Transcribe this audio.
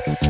second.